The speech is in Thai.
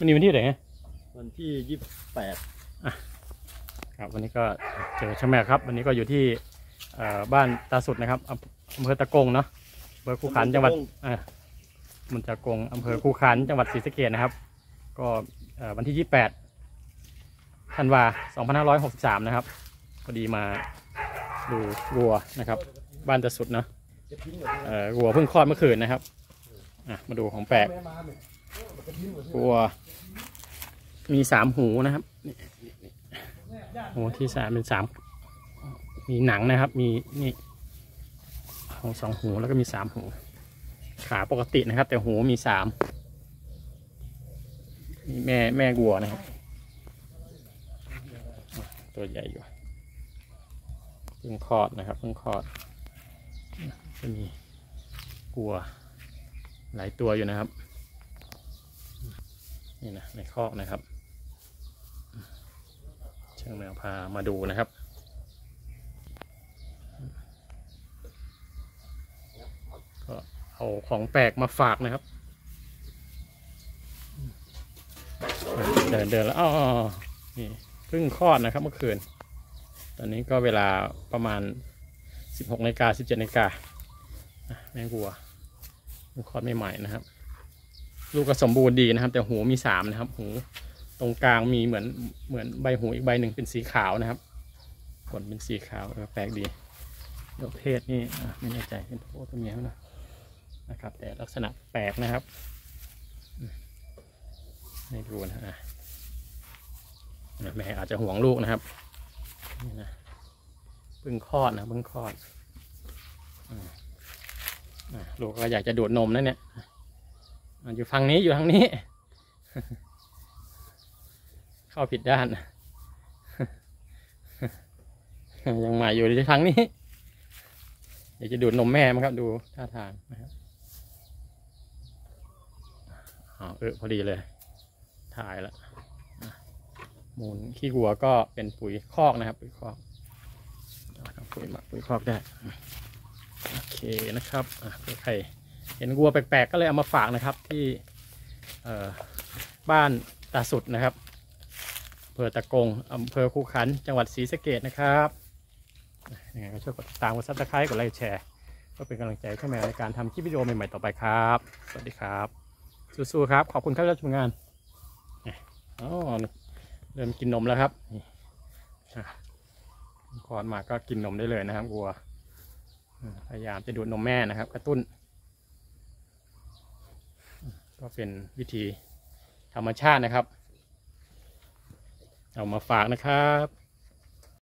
วันนี้วันที่ไหนฮะวันที่ยี่สิบแปดครับวันนี้ก็เจอช่างแม่ครับ วันนี้ก็อยู่ที่เอ่อบ้านตาสุดนะครับอำอำเภอตะกงเนาะอำเภอคูขันจังหวัดอ่ามันจะกงอำเภอคูขันจังหวัดศรีสะเกษนะครับ ก็เอ่อวันที่28ธันวา2563นะครับพอดีมาดูวัวนะครับ บ้านตาสุดเนาะเอ่อวัวเพิ่งคลอดเมื่อคืนนะครับอะมาดูของแปลก วัว มีสามหูนะครับหูที่สามเป็นสามมีหนังนะครับ มีนี่ของสองหูแล้วก็มีสามหู ขาปกตินะครับ แต่หูมีสามมีแม่แม่วัวนะครับ ตัวใหญ่อยู่เพิ่งคลอดนะครับเพิ่งคลอดจะมีกัว หลายตัวอยู่นะครับ นี่นะในคอกนะครับช่างแมวพามาดูนะครับก็เอาของแปลกมาฝากนะครับ เดินเดินแล้วอ๋อนี่เพิ่งคลอดนะครับเมื่อคืน ตอนนี้ก็เวลาประมาณ 16นาฬิกา17นาฬิกาแม่วัวคลอดใหม่ๆนะครับ ลูกก็สมบูรณ์ดีนะครับ แต่หูมีสามนะครับ หูตรงกลางมีเหมือนเหมือนใบหูอีกใบหนึ่งเป็นสีขาวนะครับขนเป็นสีขาวแปลกดีดอกเพศนี่ไม่แน่ใจเป็นตัวตัวเมียนะนะครับ แต่ลักษณะแปลกนะครับให้ดูนะอะแม่อาจจะห่วงลูกนะครับนี่นะเพิ่งคลอดนะเพิ่งคลอดลูกก็อยากจะดูดนมนั่นเนี่ย อยู่ฝั่งนี้อยู่ทางนี้ เข้าผิดด้านยังใหม่อยู่ในทางนี้อยากจะดูดนมแม่มั้งครับ ดูท่าทางนะครับอ๋อเออพอดีเลย ถ่ายแล้วมูลขี้วัวก็เป็นปุ๋ยคอกนะครับ ปุ๋ยคอกปุ๋ยหมักปุ๋ยคอกได้ โอเคนะครับอะเผื่อใคร เห็นวัวแปลกๆก็เลยเอามาฝากนะครับที่บ้านตาสุดนะครับตำบลจะกงอำเภอขุขันธ์ จังหวัดศรีสะเกษนะครับยังไงก็ช่วยกดติดตามกด subscribe กดไลค์แชร์ก็เป็นกำลังใจให้แมวในการทำคลิปวิดีโอใหม่ๆต่อไปครับ สวัสดีครับ สู้ๆครับ ขอบคุณครับที่รับชมงานอ๋อเริ่มกินนมแล้วครับนี่อะคลอดมาก็กินนมได้เลยนะครับวัว พยายามจะดูดนมแม่นะครับ กระตุ้น ก็เป็นวิธีธรรมชาตินะครับ เอามาฝากนะครับ